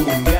Comandante.